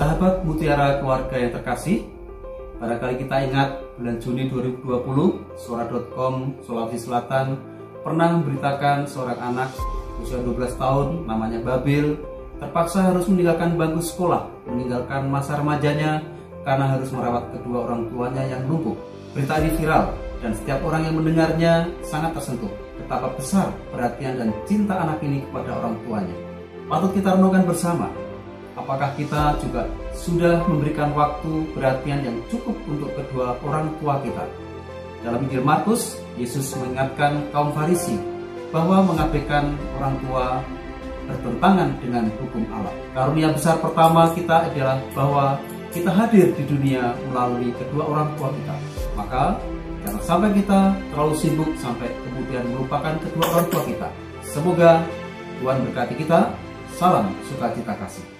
Sahabat Mutiara Keluarga yang terkasih, barangkali kita ingat bulan Juni 2020, suara.com Sulawesi Selatan pernah memberitakan seorang anak usia 12 tahun namanya Babil terpaksa harus meninggalkan bangku sekolah, meninggalkan masa remajanya karena harus merawat kedua orang tuanya yang lumpuh. Berita ini viral dan setiap orang yang mendengarnya sangat tersentuh betapa besar perhatian dan cinta anak ini kepada orang tuanya. Patut kita renungkan bersama Apakah kita juga sudah memberikan waktu perhatian yang cukup untuk kedua orang tua kita? Dalam Injil Markus, Yesus mengingatkan kaum Farisi bahwa mengabaikan orang tua bertentangan dengan hukum Allah. Karunia besar pertama kita adalah bahwa kita hadir di dunia melalui kedua orang tua kita. Maka jangan sampai kita terlalu sibuk sampai kemudian melupakan kedua orang tua kita. Semoga Tuhan berkati kita. Salam sukacita kasih.